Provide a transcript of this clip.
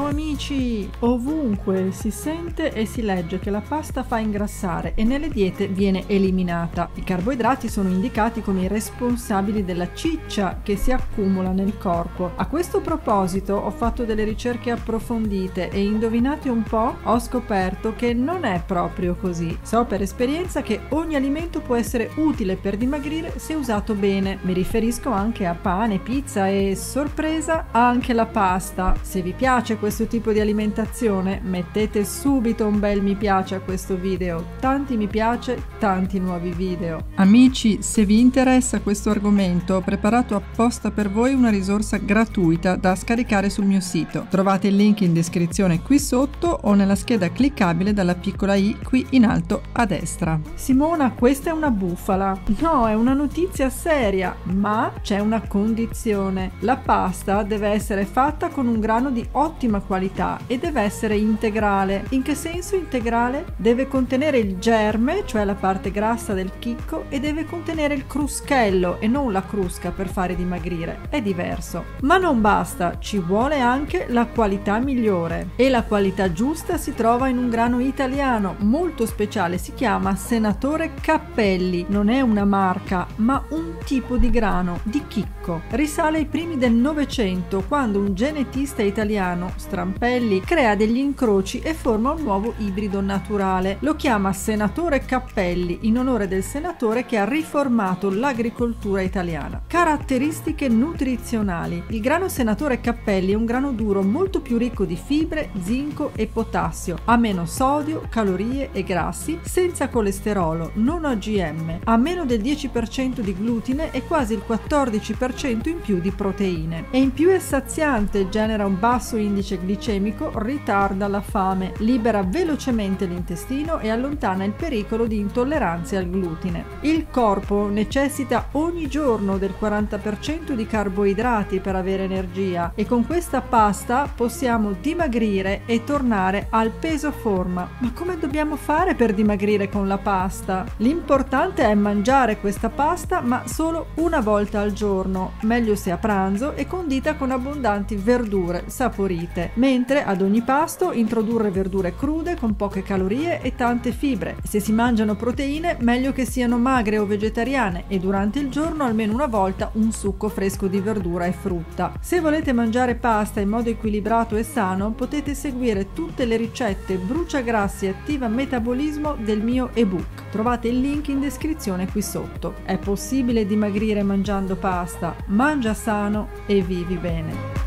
amici! Ovunque si sente e si legge che la pasta fa ingrassare e nelle diete viene eliminata. I carboidrati sono indicati come i responsabili della ciccia che si accumula nel corpo. A questo proposito ho fatto delle ricerche approfondite e indovinate un po', ho scoperto che non è proprio così. So per esperienza che ogni alimento può essere utile per dimagrire se usato bene. Mi riferisco anche a pane, pizza e sorpresa anche la pasta. Se vi piace questo tipo di alimentazione mettete subito un bel mi piace a questo video. Tanti mi piace, tanti nuovi video. Amici, se vi interessa questo argomento ho preparato apposta per voi una risorsa gratuita da scaricare sul mio sito. Trovate il link in descrizione qui sotto o nella scheda cliccabile dalla piccola i qui in alto a destra. Simona, questa è una bufala. No, è una notizia seria, ma c'è una condizione. La pasta deve essere fatta con un grano di ottima qualità e deve essere integrale. In che senso integrale? Deve contenere il germe, cioè la parte grassa del chicco, e deve contenere il cruschello e non la crusca per fare dimagrire. È diverso. Ma non basta, ci vuole anche la qualità migliore. E la qualità giusta si trova in un grano italiano molto speciale, si chiama Senatore Cappelli. Non è una marca, ma un tipo di grano, di chicco. Risale ai primi del Novecento, quando un genetista italiano, Strampelli, crea degli incroci e forma un nuovo ibrido naturale. Lo chiama Senatore Cappelli in onore del senatore che ha riformato l'agricoltura italiana. Caratteristiche nutrizionali. Il grano Senatore Cappelli è un grano duro molto più ricco di fibre, zinco e potassio, ha meno sodio, calorie e grassi, senza colesterolo, non OGM, ha meno del 10% di glutine e quasi il 14% in più di proteine. E in più è saziante, genera un basso indice glicemico, ritarda la fame, libera velocemente l'intestino e allontana il pericolo di intolleranze al glutine. Il corpo necessita ogni giorno del 40% di carboidrati per avere energia e con questa pasta possiamo dimagrire e tornare al peso forma. Ma come dobbiamo fare per dimagrire con la pasta? L'importante è mangiare questa pasta ma solo una volta al giorno, meglio se a pranzo e condita con abbondanti verdure saporite, mentre ad ogni pasto introdurre verdure crude con poche calorie e tante fibre. Se si mangiano proteine, meglio che siano magre o vegetariane e durante il giorno almeno una volta un succo fresco di verdura e frutta. Se volete mangiare pasta in modo equilibrato e sano, potete seguire tutte le ricette bruciagrassi e attiva metabolismo del mio ebook. Trovate il link in descrizione qui sotto. È possibile dimagrire mangiando pasta, mangia sano e vivi bene.